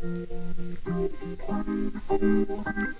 Thank you.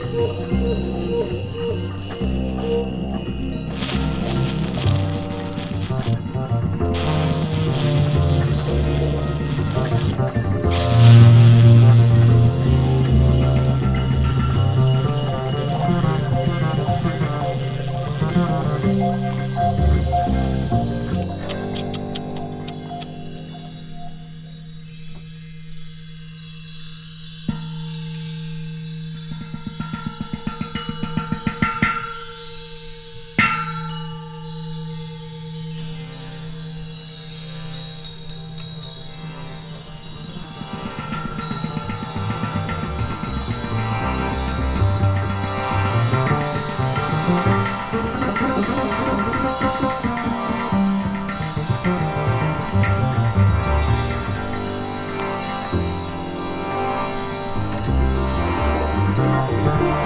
Thank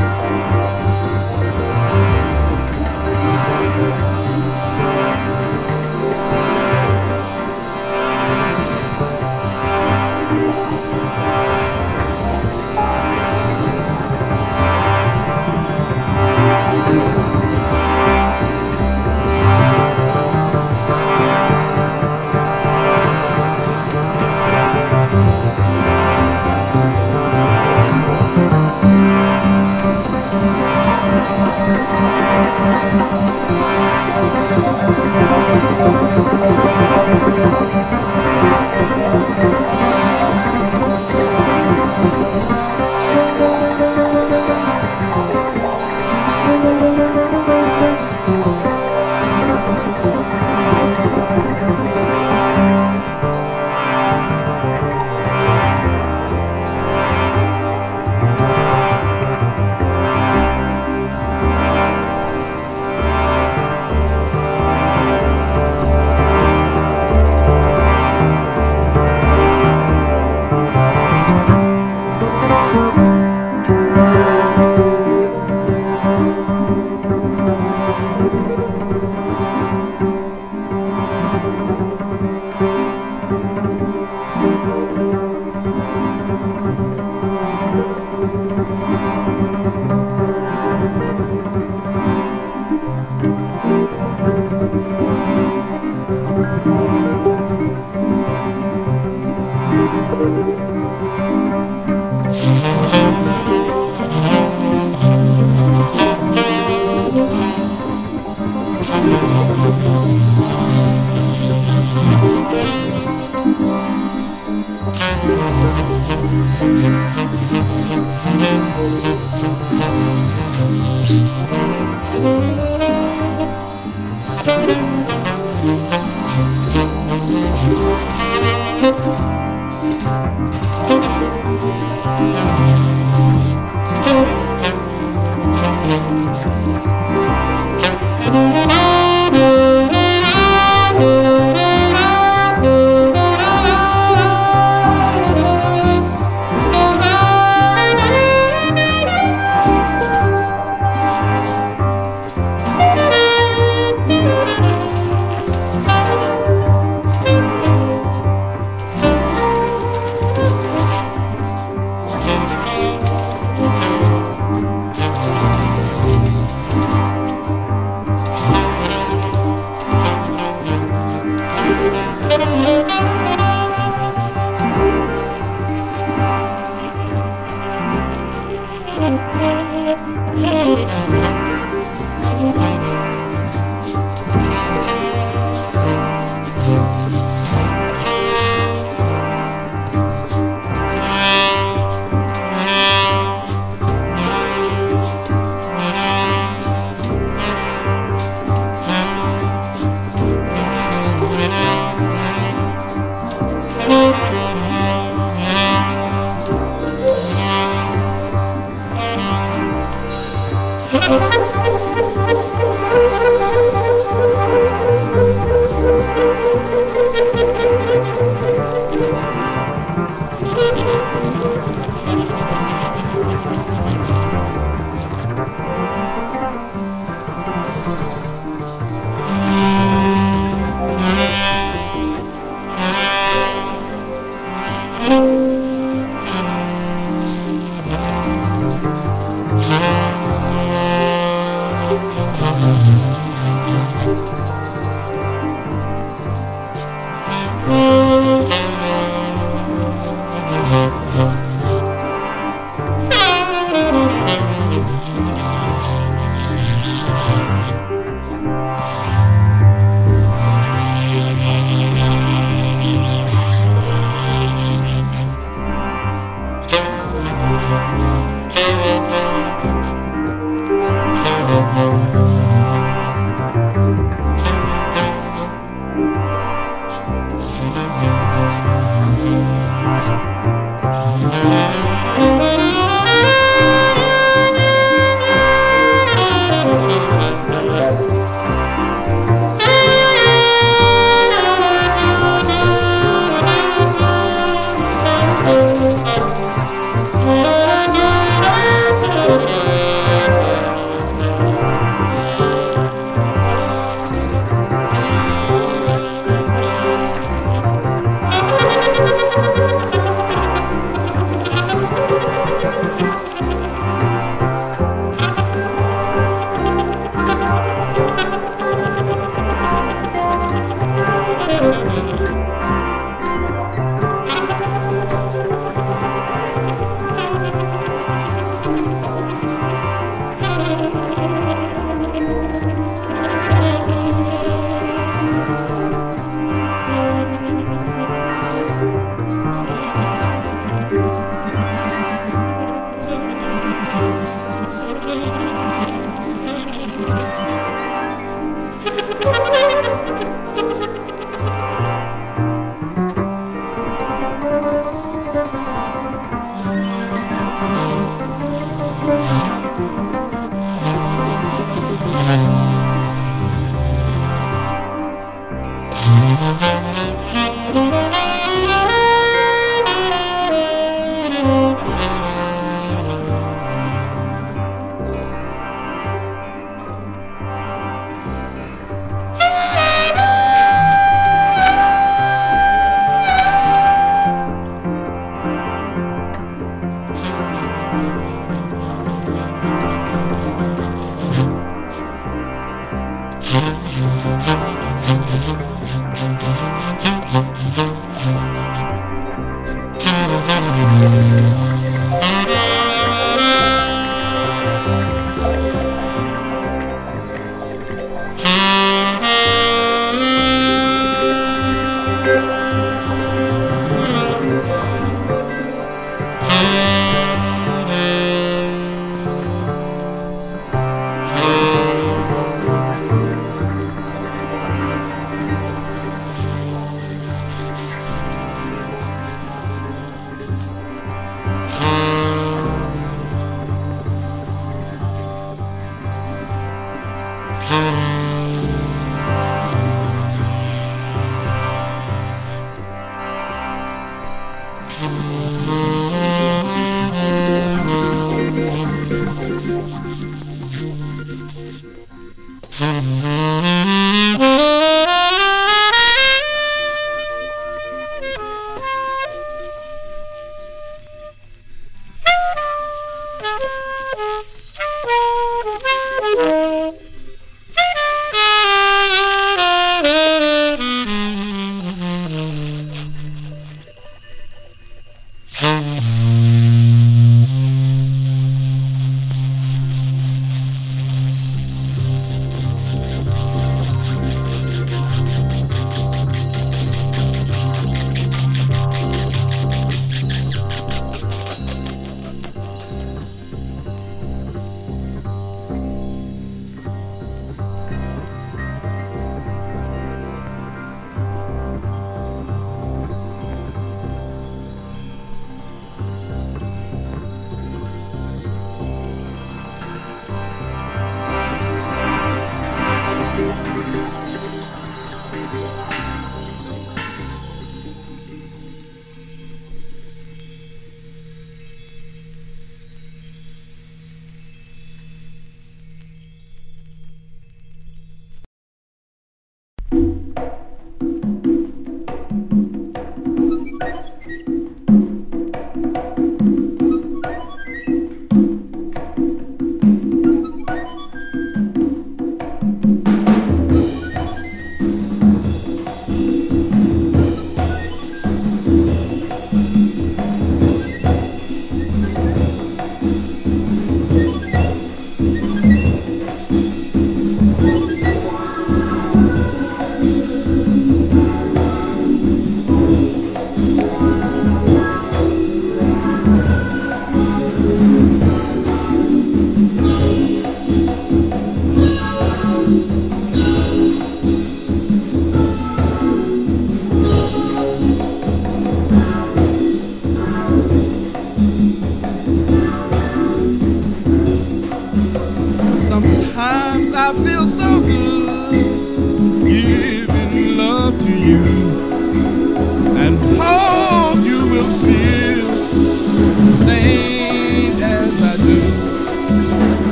you.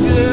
loaded.